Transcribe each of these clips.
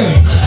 Amém.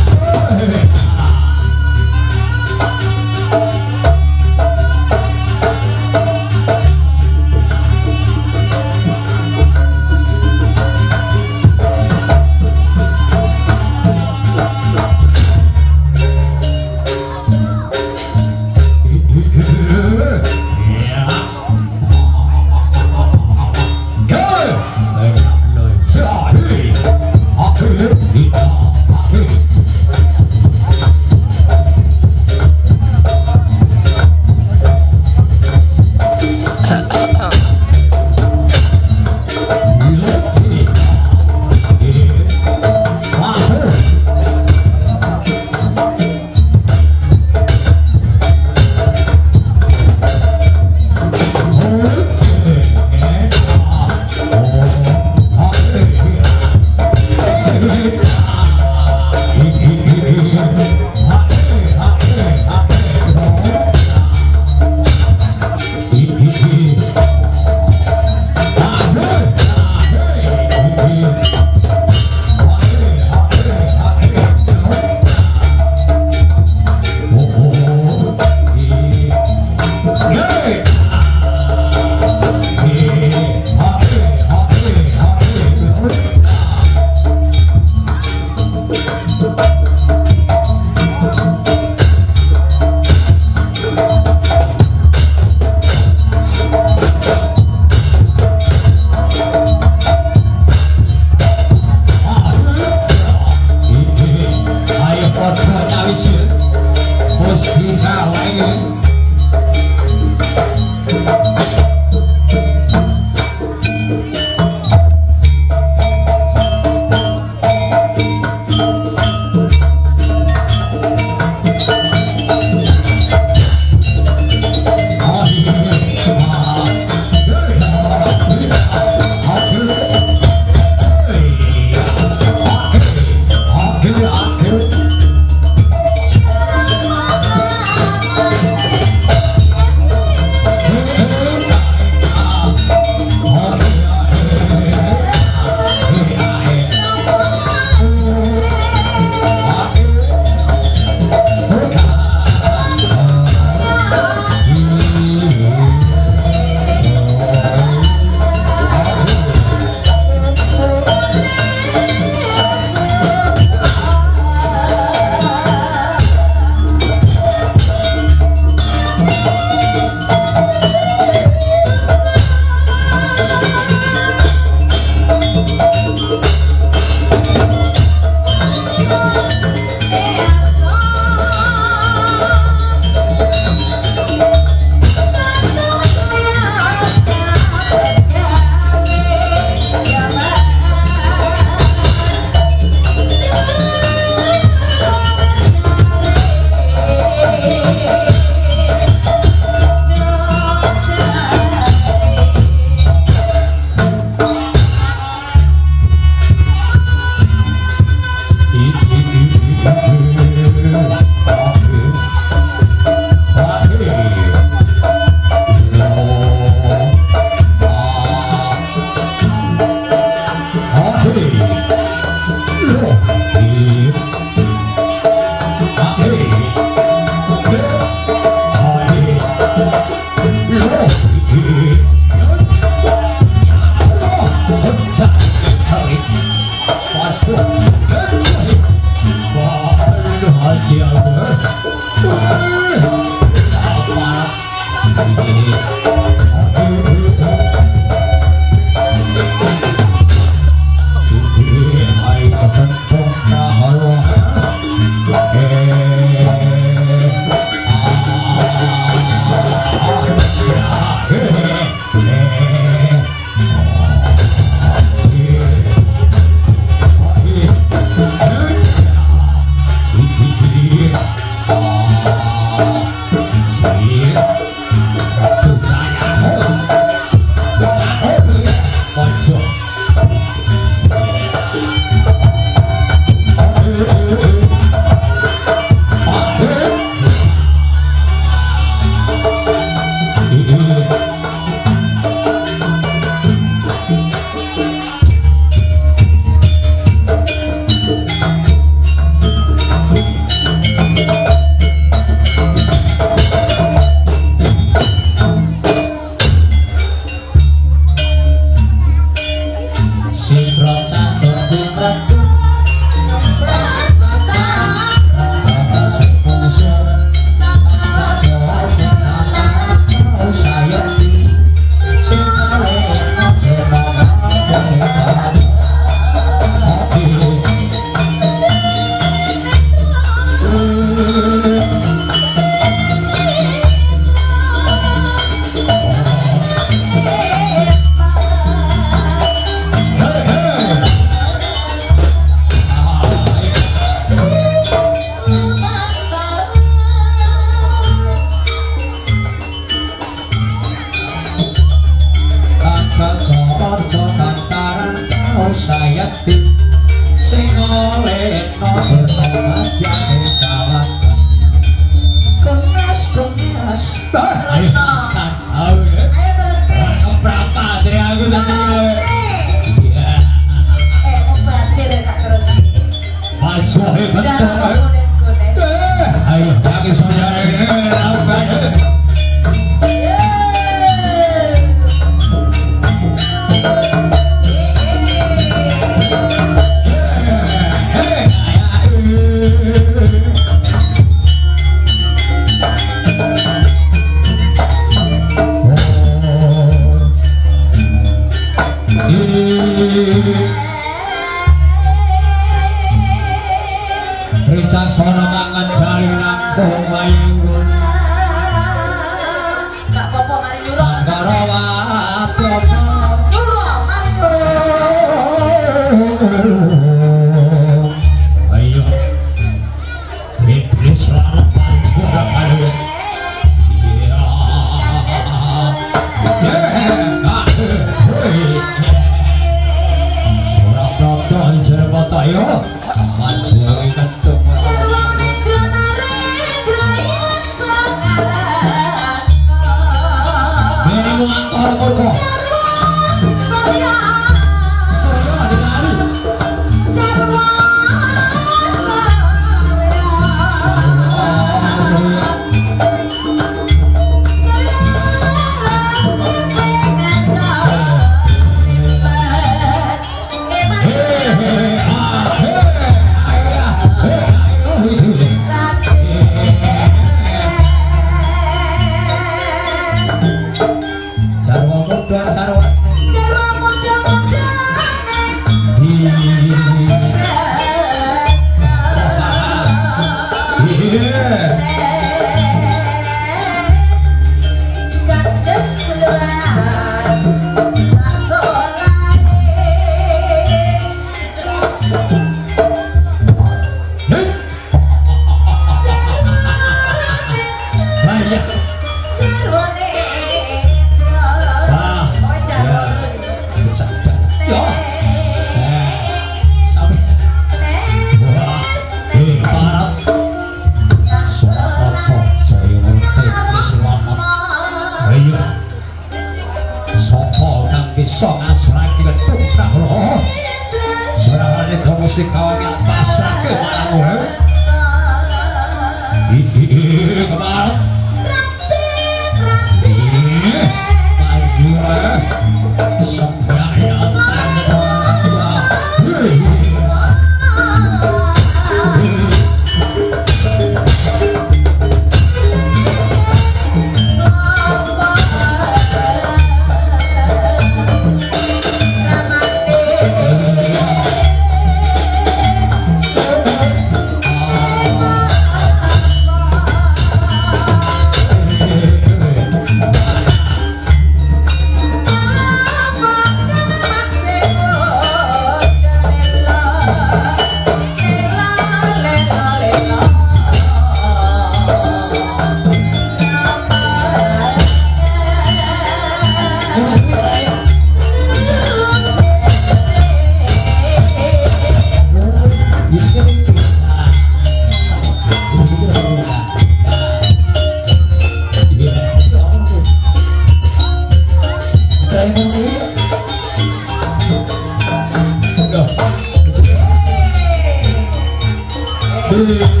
Hey!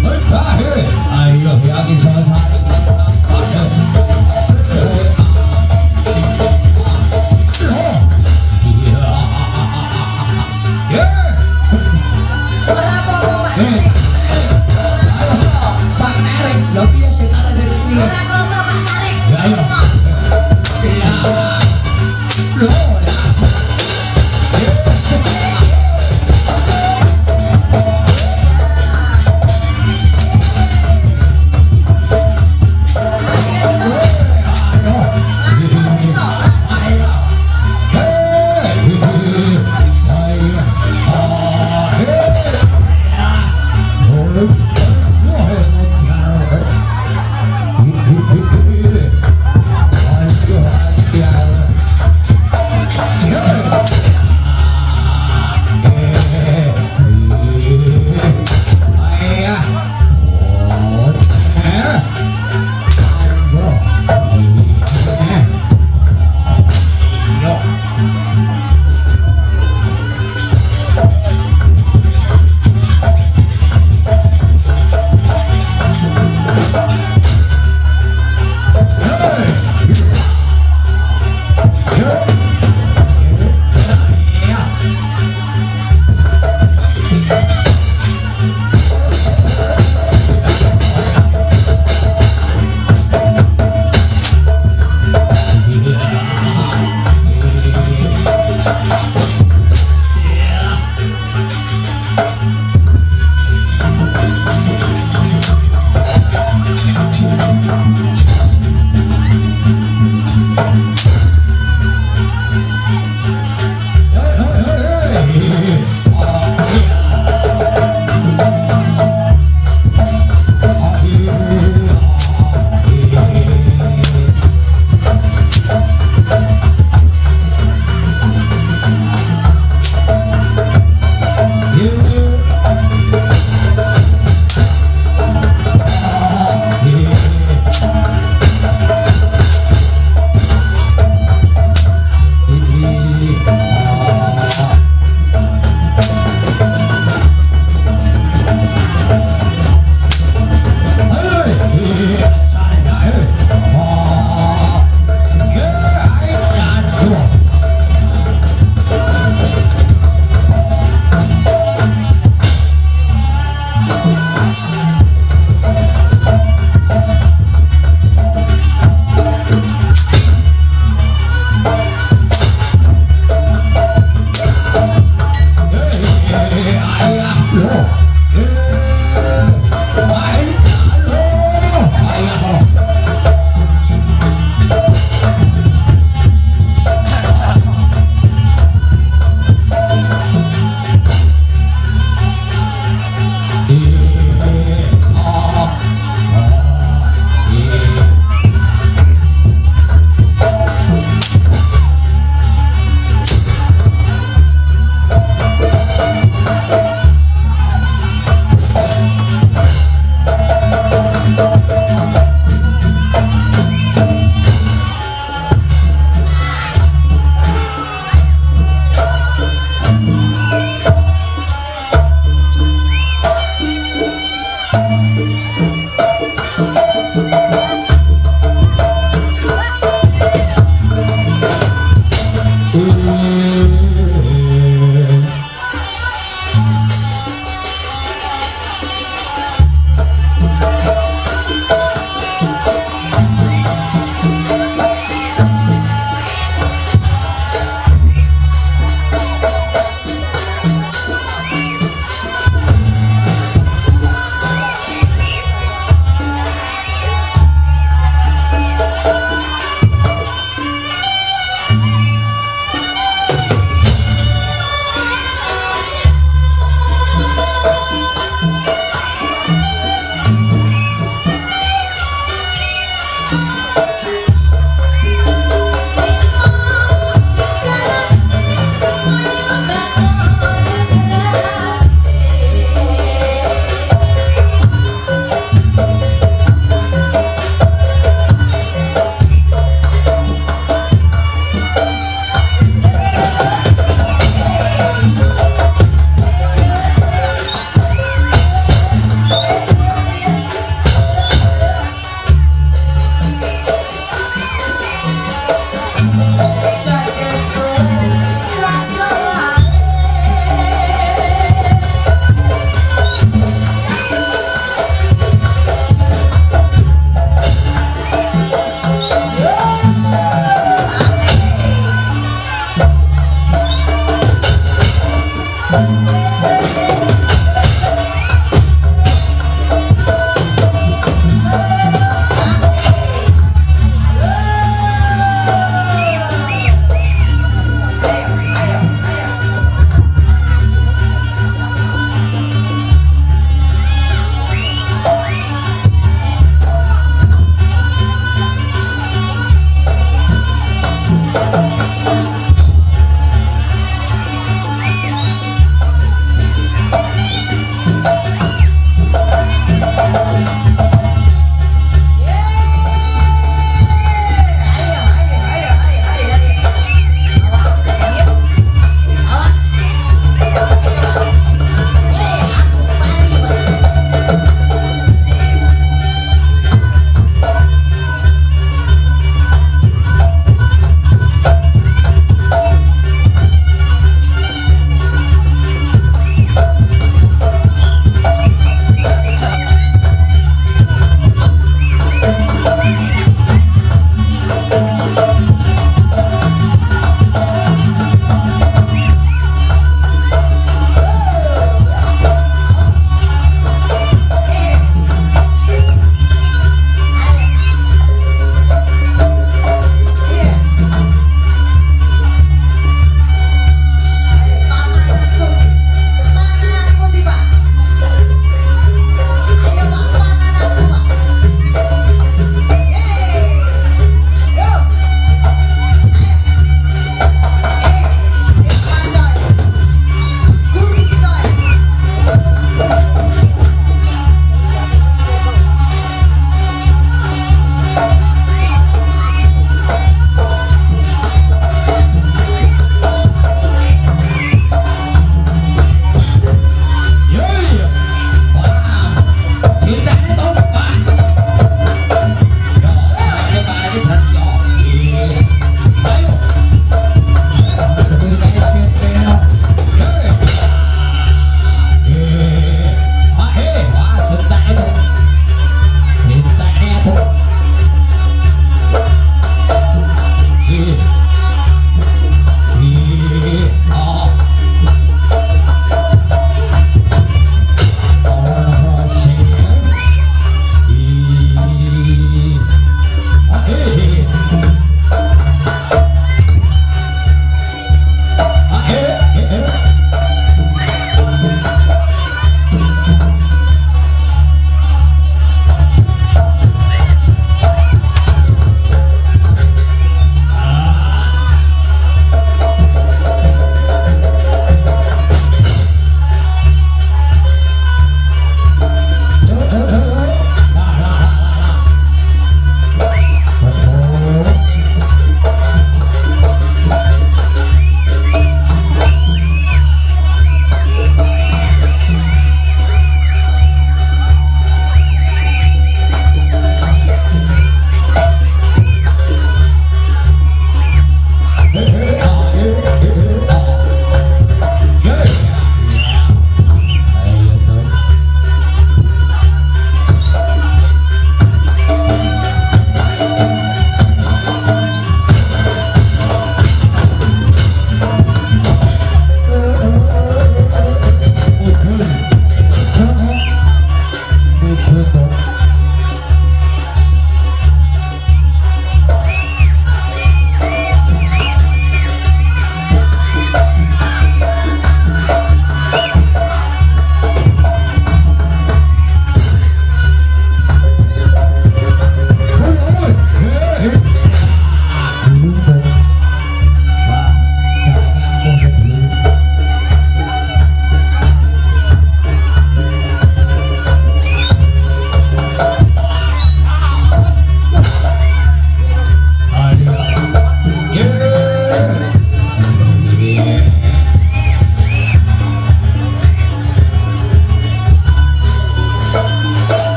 Terakhir. Ayo yang selesai. Yeah.